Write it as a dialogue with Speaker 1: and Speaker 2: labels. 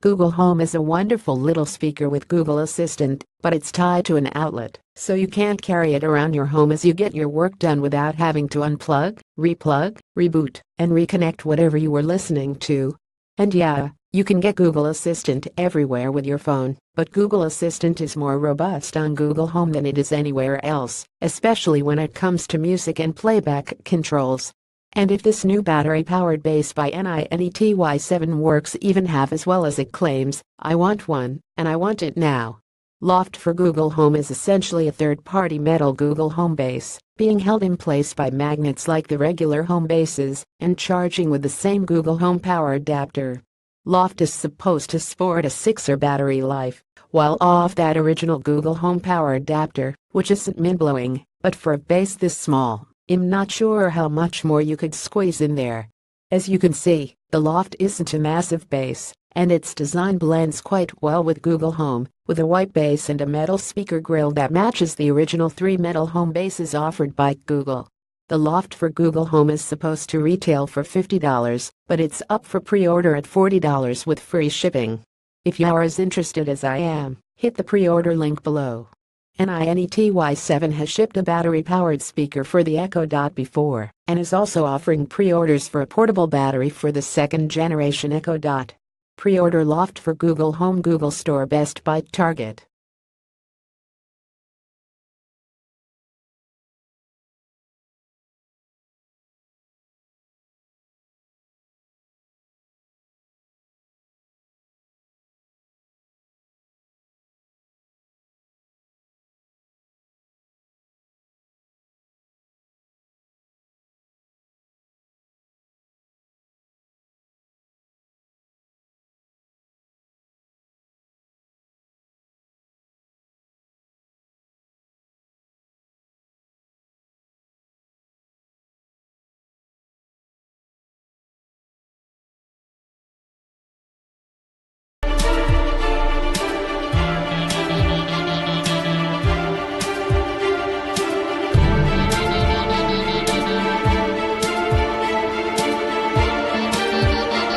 Speaker 1: Google Home is a wonderful little speaker with Google Assistant, but it's tied to an outlet, so you can't carry it around your home as you get your work done without having to unplug, replug, reboot, and reconnect whatever you were listening to. And yeah, you can get Google Assistant everywhere with your phone, but Google Assistant is more robust on Google Home than it is anywhere else, especially when it comes to music and playback controls. And if this new battery-powered base by NINETY7 works even half as well as it claims, I want one, and I want it now. Loft for Google Home is essentially a third-party metal Google Home base, being held in place by magnets like the regular home bases, and charging with the same Google Home power adapter. Loft is supposed to sport a 6-hour battery life, while off that original Google Home power adapter, which isn't mind-blowing, but for a base this small, I'm not sure how much more you could squeeze in there. As you can see, the Loft isn't a massive base, and its design blends quite well with Google Home, with a white base and a metal speaker grill that matches the original three metal home bases offered by Google. The Loft for Google Home is supposed to retail for $50, but it's up for pre-order at $40 with free shipping. If you are as interested as I am, hit the pre-order link below. NINETY7 has shipped a battery-powered speaker for the Echo Dot before and is also offering pre-orders for a portable battery for the second generation Echo Dot. Pre-order Loft for Google Home Google Store Best Buy Target